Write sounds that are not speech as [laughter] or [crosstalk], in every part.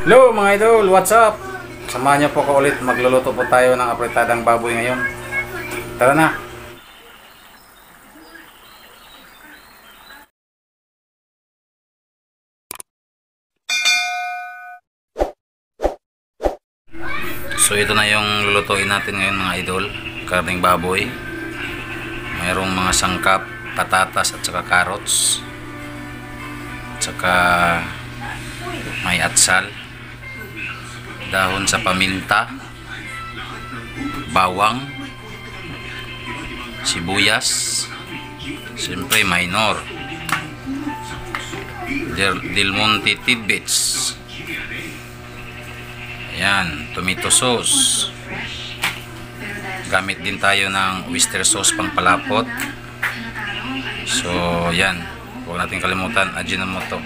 Hello mga idol, what's up? Samahan niyo po ko ulit, magluluto po tayo ng apretadang baboy ngayon. Tara na! So ito na yung lulutuin natin ngayon mga idol, karning baboy. Mayroong mga sangkap, patatas at saka carrots. At saka may atsal, dahon sa paminta, bawang, sibuyas, siyempre minor, Del, Del Monte tidbits, ayan, tomato sauce, gamit din tayo ng oyster sauce pang palapot, so yan, huwag natin kalimutan, ajinomoto.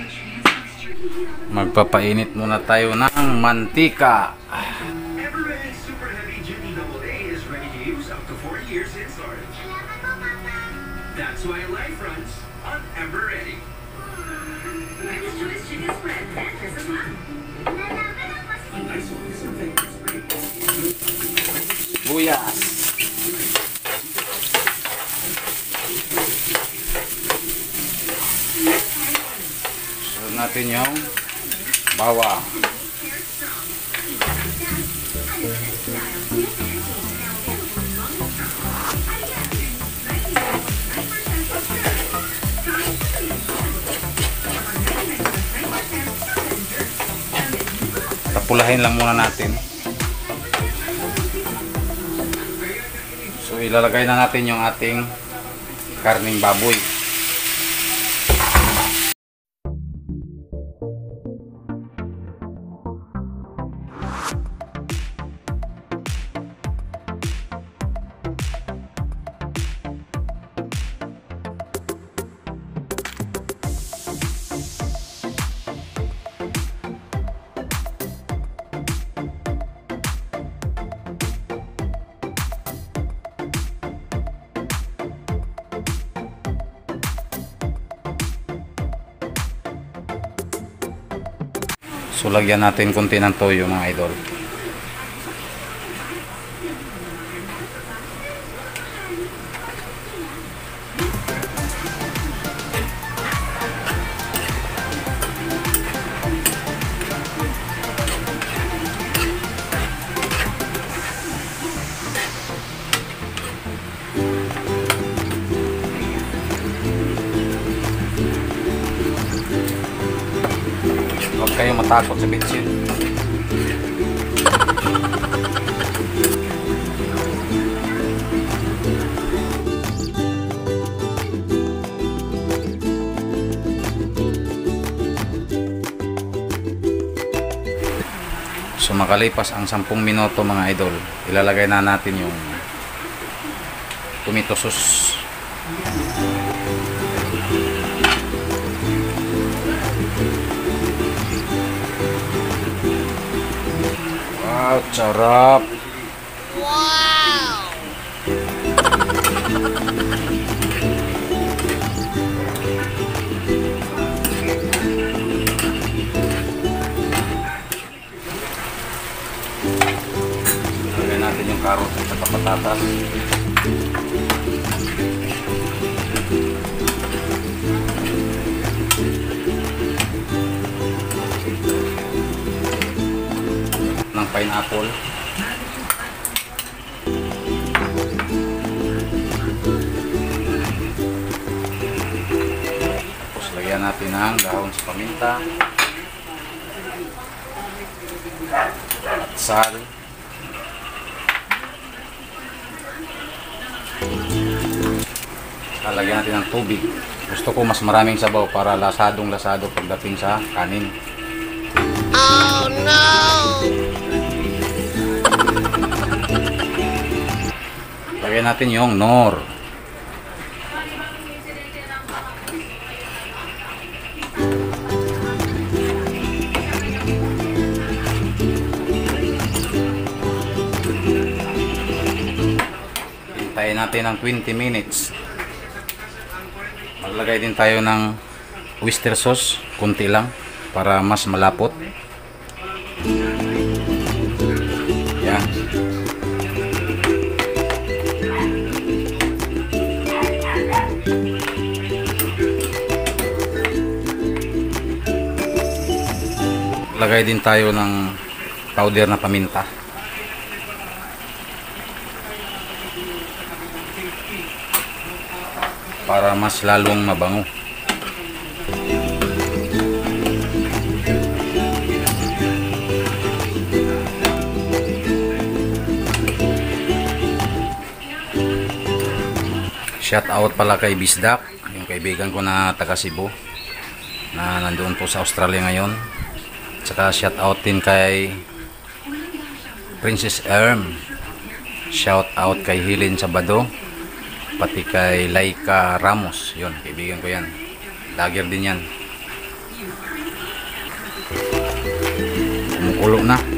Magpapainit muna tayo ng mantika. Eveready Super Heavy Duty Double A is ready to use up to 40 years in storage. That's why life runs on favorites, great. Buyas. Natin yung bawang. Tapulahin lang muna natin. So ilalagay na natin yung ating karning baboy. So lagyan natin konti ng toyo mga idol. Matakot sa bitsin. So makalipas ang 10 minuto mga idol, ilalagay na natin yung tomato sauce. Wow, sarap. Lagyan natin yung carrot at patatas. Pineapple. Tapos lagyan natin ng dahon sa paminta. At sal. Lalagyan natin ng tubig. Gusto ko mas maraming sabaw para lasadong lasado pagdating sa kanin. Lagyan natin yung nor. Hintayin natin ng 20 minutes. Maglagay din tayo ng oyster sauce, kunti lang para mas malapot. Lagay din tayo ng powder na paminta. Para mas lalong mabango. Shout out pala kay Bisdak, yung kaibigan ko na taga Cebu na nandoon po sa Australia ngayon. Tsaka shout out din kay Princess Erm. Shout out kay Hilin Sabado. Pati kay Laika Ramos. Yun, kaibigan ko yan. Lager din yan. Kumukulo na.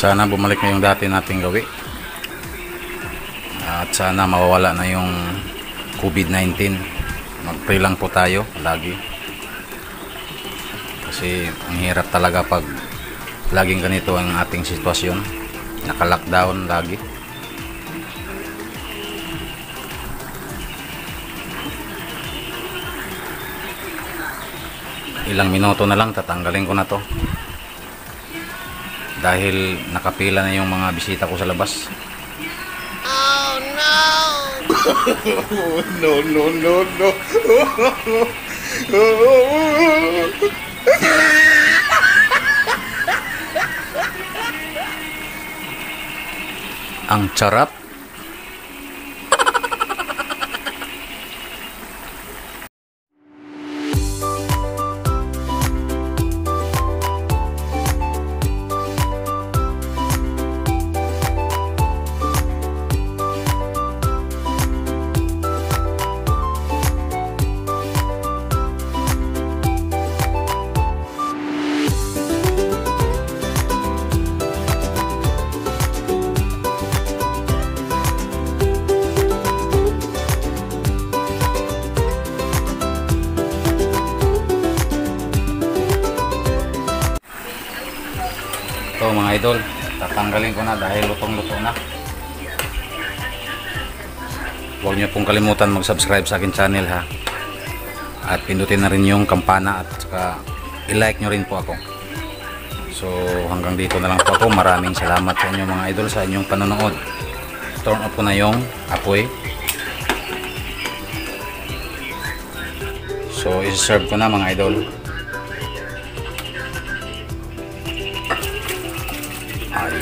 Sana bumalik na yung dati nating gawi. At sana mawawala na yung COVID-19. Mag-pray lang po tayo lagi. Kasi ang hirap talaga pag laging ganito ang ating sitwasyon. Naka-lockdown lagi. Ilang minuto na lang tatanggalin ko na to dahil nakapila na yung mga bisita ko sa labas. [laughs] no, no, no, no. Ang charap. Ito mga idol, tatanggalin ko na dahil lutong-luto na. Huwag niyo pong kalimutan mag-subscribe sa akin channel ha. At pindutin na rin yung kampana at saka i-like nyo rin po ako. So hanggang dito na lang po ako. Maraming salamat sa inyo mga idol sa inyong panonood. Turn off ko na yung apoy. So isi-serve ko na mga idol.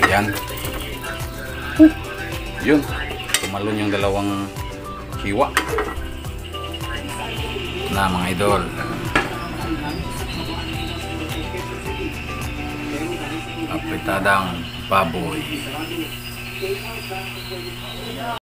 Ayan. Uh, yun. Tumalon yung dalawang hiwa. Na mga idol. Apritadang baboy.